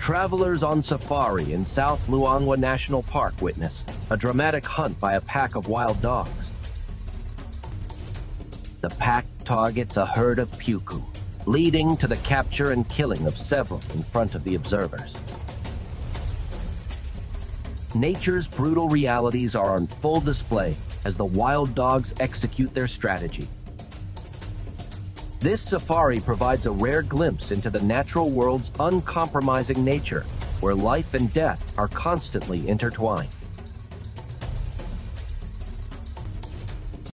Travelers on safari in South Luangwa National Park witness a dramatic hunt by a pack of wild dogs. The pack targets a herd of puku, leading to the capture and killing of several in front of the observers. Nature's brutal realities are on full display as the wild dogs execute their strategy. This safari provides a rare glimpse into the natural world's uncompromising nature, where life and death are constantly intertwined.